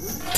Yeah.